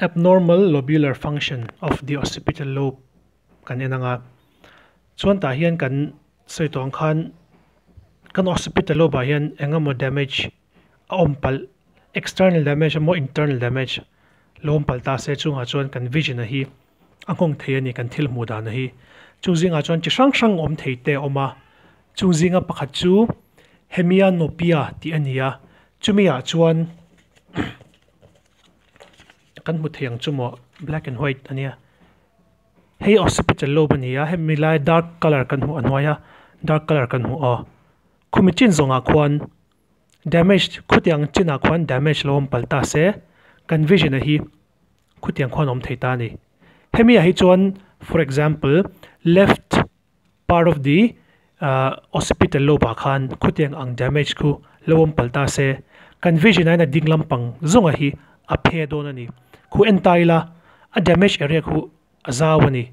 abnormal lobular function of the occipital lobe. Kan enanga chuan ta hian kan soi tawng khan, kan occipital lobe ah hian engemaw damage, a awm pal, external damage emaw internal damage. Lom pal ta se chunga chuan kan vision a hi, a thei ani kan thil mu dan a hi. Chu zinga chuan chi hrang hrang om thei te oma chu zinga pakhat chu hemianopia ti ania chumia ah chuan kan mu theyang chu mo black and white ania hei hospital lo bani ya he milai dark color kan hu anwaya dark color kan hu a khumi chin zonga khwan damaged khutyang china khwan damage lom palta se kan vision hi khutyang khwan om theita ni hemi hi chuan for example left part of the uh, hospital lo ba khan khutyang ang damage khu lom palta se kan vision na dinglam pang zonga hi aphe donani khu entai la a damage area khu azawani.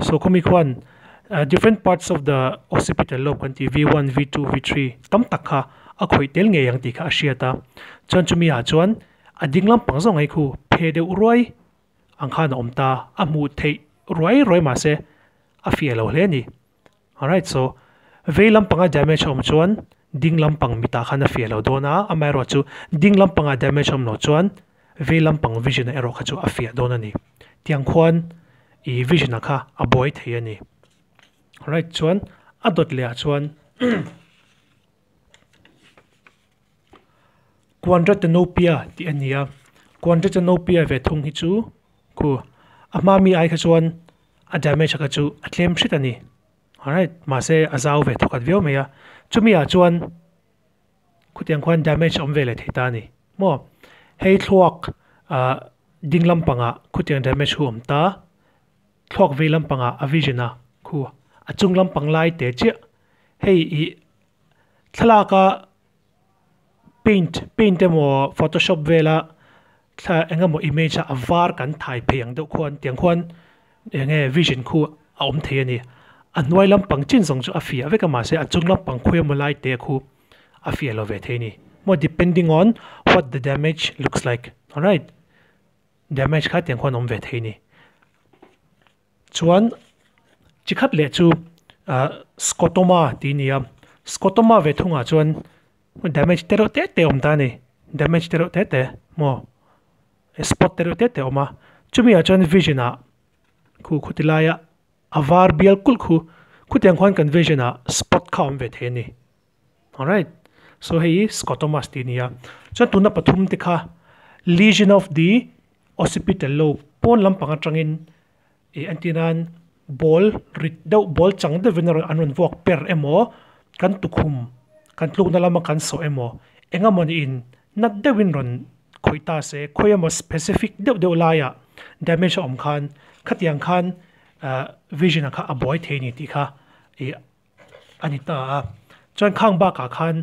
So comic one uh, different parts of the occipital lobe kan ti v1 v2 v3 tam takha a khoi tel nge yang ti kha asia ta. Chon chumi a chuan a dinglam pang zong ai khu phe de uroi ang khan om ta a mu thei roi roi ma se a fia lo hle ni. All right so veilam panga damage om chuan dinglam pang mita khana fia lo dona amai ro chu dinglam panga damage om no chuan veilam pang vision a ero kha chu afia dona ni. tiang khuan i vision a kha a boy thei ani right chuan adot le chuan. Quadratnopia ti ania. Quadratnopia ve thung hi chu ku ama mi ai kha chuan a damage kha chu a tlem shit ani. Alright ma se azau ve thokat veo me ya chumi a chuan khutiang khuan damage om ve le ni. Mo hei thuak a uh, ding lampanga khutiang damage hum ta thuak ve lam panga a khu a lampang lai te che hei i, thlaka paint paint mo, photoshop vela thla mo image a var kan thai pheyang do khon tiang khon enge vision khu a om the ni a hnuai lampang chin song chu a fia ve ka ma se a chung lampang khuya lai te khu a fia lo ve the ni more depending on what the damage looks like. All right damage kha tiền khoan om về thế này chuan chikhat lệ chu uh, scotoma ti nia scotoma về ve à chuan damage tero te te om ta ni. Damage tero te te mo. Spot tero te à, oma chumi à chuan vision à, khu khu khutilaya avar bial kul khu. Khu khutiang khwan conversion à, spot kha về thế này, alright? So hei scotomas ti nia chuan tuna pathum te kha lesion of the occipital lobe pon lampang atangin e antinan bol rit deuh bol chang de vener anun vok per emo kan tukhum kan tluk na lama kan so emo engamon in nat dewin ron khoita se khoyamo specific deuh deuh laya damage om khan khatiang khan vision kha avoid the ni ti kha e anita chuan khang ba ka khan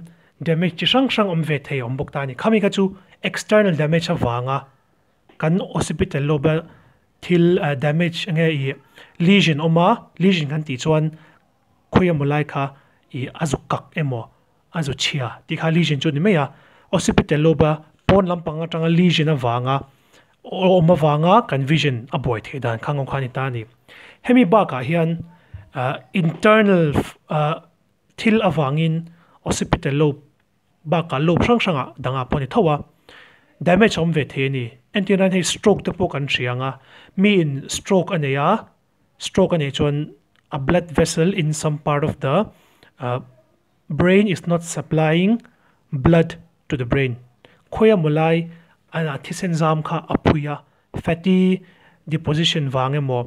damage chi sang sang om ve thei om bok ta ni. Khami ka chu external damage awanga kan hospital loba thil eh, damage nge i lesion oma lesion kan ti chuan khoyamo mulai kha i azukak emo azu chia ti kha lesion chu ni me ya hospital loba pon lampanga tanga lesion awanga oma ma wanga kan vision a boy the dan. Khang khani ta ni. Hemi ba ka ah hian uh, internal uh, thil awangin hospital lo บากันลบสังสังอะดังอะปนิทว่า damage อมเวทีนี้เอ็นที่นั่นให้ stroke ต่พวกกันเสียงอะมีอิน stroke อันเนี้ย stroke อันเนี้ยจน a blood vessel in some part of the uh, brain is not supplying blood to the brain คุยมุไลอันอาทิเซนซามค่ะอัพุยะ fatty deposition วางเอมอ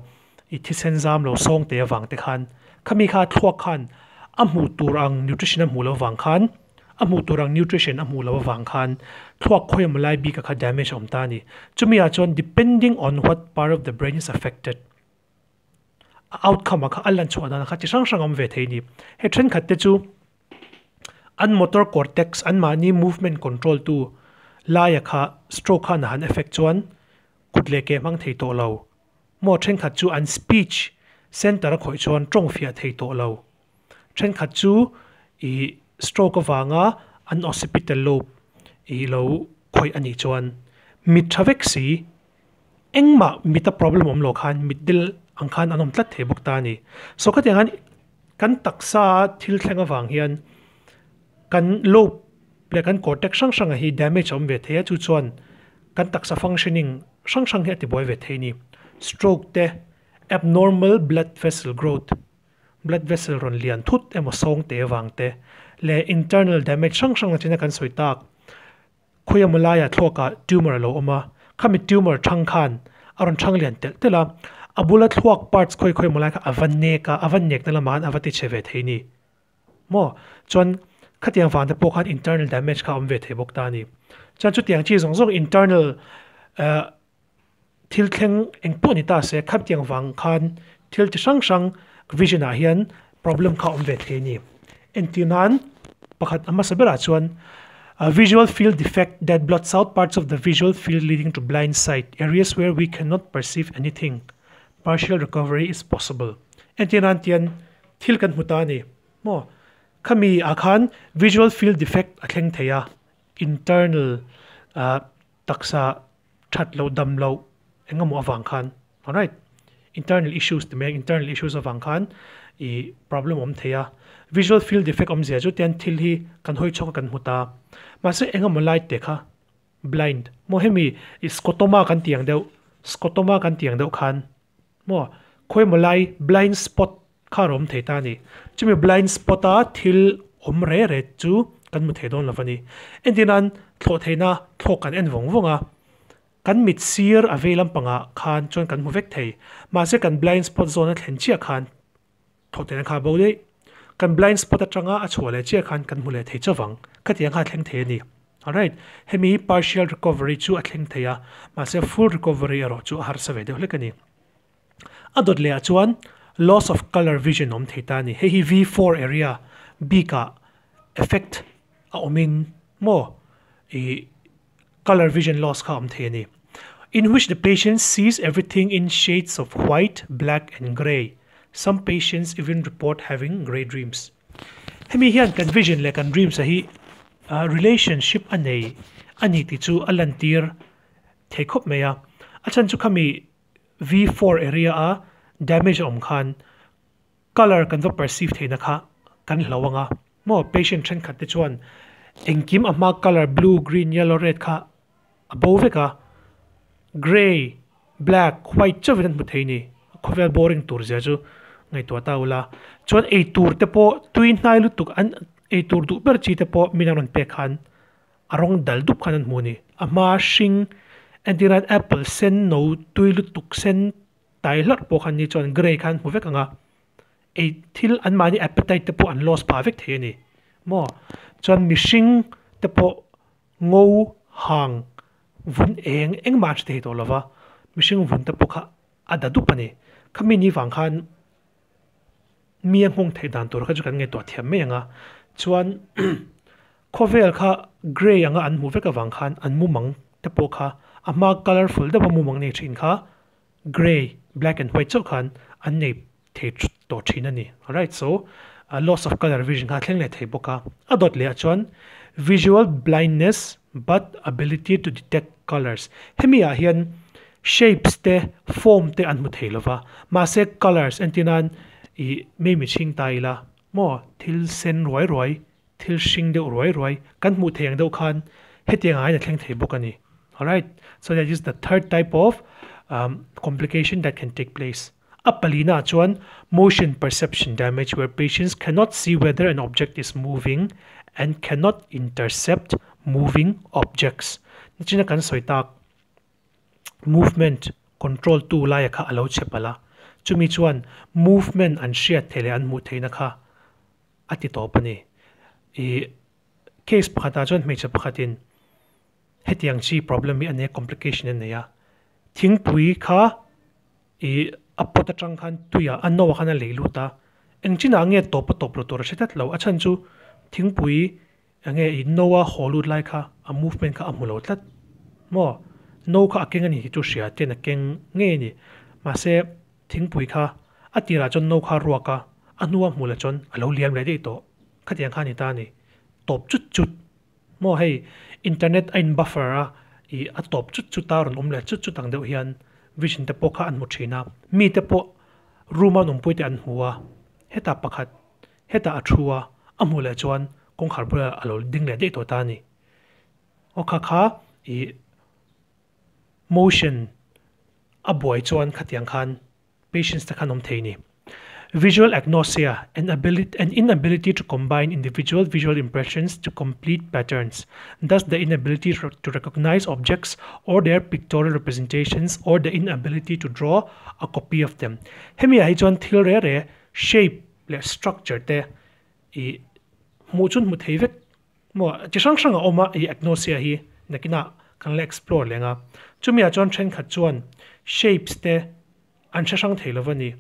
อิทิเซนซามเราส่งเตะวางเตะขันขมีค่าทั่วขันอหมูตัวรัง nutrition หมูเราวางขัน mu turang nutrition a mu lo wang khan. Thua khoi lai bi ka kha damage om ta ni chumi a chon depending on what part of the brain is affected. Outcome kha alan chu adana kha chi sang sang om ve thei ni he thren khat te chu an motor cortex, an mani movement control tu lai kha stroke khan han effect chuan kutle ke mang thei to lo. Mo thren khat chu an speech center khoi chuan tong fia thei to lo. Thren khat chu i stroke awanga an occipital lobe i lo khoi ani chuan. Mi thavek si, engma mita problem om lo khan middil ang khan anom tlat the bok ta ni so ka tiangan kan taksa thil thlenga wang hian, kan lo le kan cortex sang sang hi damage om ve the chu chuan, kan taksa functioning sang sang he ti boy ve the ni. Stroke te, abnormal blood vessel growth. Blood vessel ron lian thut emo song te wang te le internal damage sang sang china kan soi tak khoya mulaya thoka tumor lo oma khami tumor thang khan aron thang lian tel tela abula thuak parts khoi khoi mulai ka avan ne ka avan nek na man avati cheve theini mo chon khatiang van de pokhan internal damage ka omve the bok ta ni chan chu tiang chi zong zong internal uh, thil thleng eng po ni ta se khatiang wang khan thil chi sang sang vision a hian problem ka omve the ni entinan pakhat ama sabera chuan a visual field defect that blots out parts of the visual field leading to blind sight areas where we cannot perceive anything. Partial recovery is possible. Entinan tian thil kan mutani mo khami akhan visual field defect athleng theya. Internal uh, taksa that lo dam awang khan. Alright internal issues the main internal issues of angkhan i problem om theya visual field defect om zia chu tian thil hi kan hoi chok kan huta ma se enga molai te kha blind mo hemi scotoma kan tiang deu scotoma kan tiang deu khan mo khoi molai blind spot kha rom thei ta ni chumi blind spot a thil om re re chu kan mu thei don lavani entinan thlo theina thlo kan en vong vonga kan mit sir a veilam panga khan chon kan mu vek thei. Ma se kan blind spot zone thlen chia khan thoten kha bo dei kan blind spot atanga a chhole chia khan kan mu le thei chawang ka tiang kha thleng the ni. Alright hemi partial recovery chu a thleng theya ma se full recovery aro chu har sa ve de hle kani adot le chuan loss of color vision om theita ni. He hi v4 area. B ka effect a omin mo. E color vision loss ka om the ni. In which the patient sees everything in shades of white, black, and grey. Some patients even report having grey dreams. Hemi hian kan vision le kan dreams hi uh, relationship anei ani ti chu alantir thekop meya. Achan chu khami v4 area a damage om khan. Color kan do perceive theina kha kan hlawanga mo patient thren khat te chuan engkim ama color blue green yellow red kha above ka gray black white cho vidan muthei ni khovel boring tur ja chu ngai to ta ula chon ei tur te po tuin hnai lu tuk an ei tur du ber chi te po minaron pe khan arong dal dup khan an muni ama shing antirat apple sen no tui lu tuk sen tai lot po khan ni chon gray khan mu vek anga ei thil an mani appetite te po an loss pa vek the ni mo chon mishing te po ngô hang vun eng eng ma te to lova mishing vun ta pokha ada du pane khami ni wang khan mi hong thei dan tur kha chu kan nge to thiam me nga chuan khovel kha gray anga an mu veka wang khan an mu mang te pokha ama colorful da mu mang ne thin kha gray black and white chok khan an nei the to thin ani alright so a loss of color vision kha thleng le thei boka adot le chuan visual blindness but ability to detect colors. Hemi hian shapes te form te an mu theilova ma se colors entinan i me mi ching tai la. Mo thil sen roi roi thil shing de roi roi kan mu theng do khan. Hetiang ai na thleng thei bokani alright so that is the third type of um, complication that can take place. Apalina chuan motion perception damage where patients cannot see whether an object is moving and cannot intercept moving objects. nichina kan soita movement control tu la yakha alo chepala chumi chuan movement an shia thele an mu theina kha ati to pani e case phata chuan me chap khatin hetiang chi problem mi ane complication ne ya thing pui kha e apota tang khan tuya anno wa khana leilu ta engchina ange top top ro tor shetat lo achan chu thing pui อังเงอินโนวาฮอลูดไลค่ะอะ movement ค่ะอะมุลตัดมั่วโนค่ะอะเก่งอันนี้จุเสียเจนเก่งเงี้ยนี่มาเสพทิ้งปุ๋ยค่ะอะตีราจนโนค่ะรัวค่ะอันนัวมุลจนอะเราเลี้ยงเลยได้ตัวขัดยังข้านี่ตานี่ตบจุดจุดมั่ให้อินเทอร์เน็ตอินบัฟเฟอร์อะอีอะตบจุดจุดตารุนอมเลยจุดจุดต่างเดียวเฮียนวิชินเตปกะอันมุชินามีเตปกรูมานุ่มปุ๋ยเตอันหัวเฮตาปะขัดเฮตาอัชัวอะมุลจวน le de to ta ni o kha i motion. a boy chuan khatiang khan patients ta khanom theini visual agnosia. an, ability, an inability to combine individual visual impressions to complete patterns, thus the inability to recognize objects or their pictorial representations or the inability to draw a copy of them. Hemi ai chuan thil re re shape le structure te i mu chun mu thei vek. Mo chi sang sang a oma i agnosia hi nakina kan le explore lenga. Chumi a chon thren khat chuan shapes te an cha sang thei lawani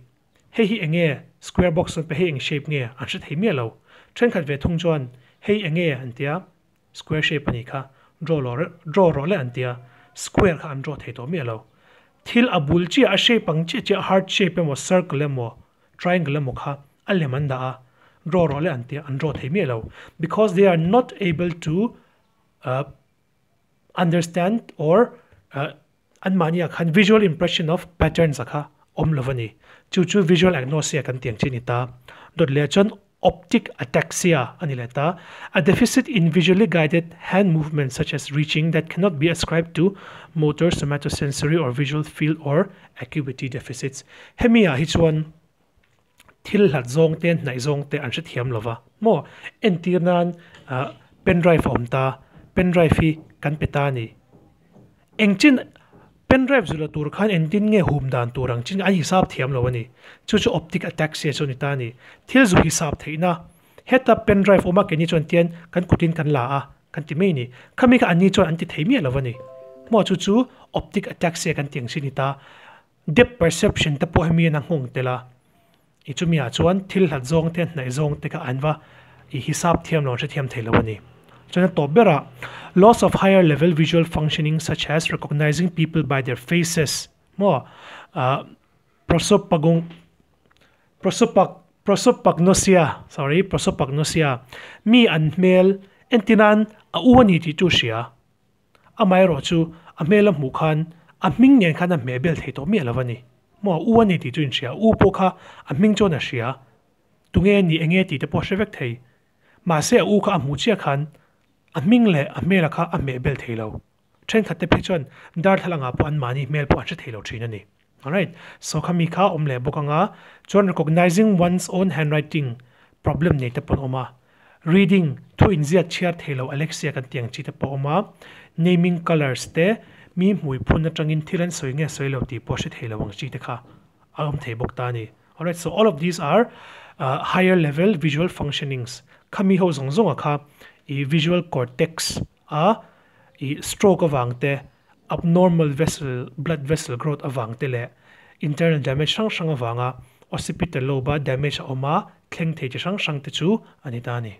hei hi enge square box pe hei eng shape nge an sha thei me lo. Thren khat ve thung chuan hei enge an tia square shape ani kha draw lo draw ro le an tia square kha an draw thei to me lo. Thil a bul chi a shape ang chi chi heart shape e mo circle e mo triangle e mo kha aleman da a draw ro le an tia draw thei mi because they are not able to uh, understand or uh, an mania khan visual impression of patterns akha om lovani chu chu visual agnosia kan tiang chin ita dot le chon optic ataxia ani leta a deficit in visually guided hand movements such as reaching that cannot be ascribed to motor somatosensory or visual field or acuity deficits. Hemia hi chuan thil la zong te nai zong te an thiam lova mo en tir nan pen drive om ta pen drive hi kan peta ni. Engchin pen drive zula tur khan en tin nge hum dan turang chin ai hisab thiam lowani chu chu optic attack se chu ni ta ni. Thil zu hisab theina heta pen drive oma ke ni chon tian kan kutin kan la a kan ti mei ni. Khami ka ani chon anti theimi lowani mo chu chu optic attack se kan tiang sinita depth perception ta po hemi na hung tela i chu mi a chuan thil hlat zong te nai zong te ka anwa i hisab thiam lo thiam thelo ani chana to bera loss of higher level visual functioning such as recognizing people by their faces. mo uh, prosopagong prosopak prosopagnosia sorry prosopagnosia mi an mel entinan a uani ti tu sia amai ro chu a mel mu khan a ming nyen khan a mebel thei to mi มัวอ้วนนี่ตีจุนเสียอู้ปกค่ะอันมิ่งจนเสียตุงเอ็นี่เอ็งเอตีแต่พอเชฟเทยมาเสียอู้ค่ะอันมูเชียคันอันมิ่งเละอันเมล่ะค่ะอันเมเบลเทยเราเช่นขัดเตเพชรดาร์ทลังอาปอนมานี่เมลปอนเชเทยเราชีนั่นนี่ alright so kami ka omle bukanga chon recognizing one's own handwriting problem nei te pon oma reading to inzia chair thelo alexia kan tiang chi te po oma naming colors te mi mui phun na changin thilan soi nge soi lo ti po shi thela wang chi te kha agam thei bok ta ni. All right so all of these are uh, higher level visual functionings. Khami ho zong zong kha i e visual cortex a i stroke awang te abnormal vessel blood vessel growth awang te le. Internal damage sang sang awanga occipital lobe damage oma thleng thei chi sang sang te chu ani ta ni.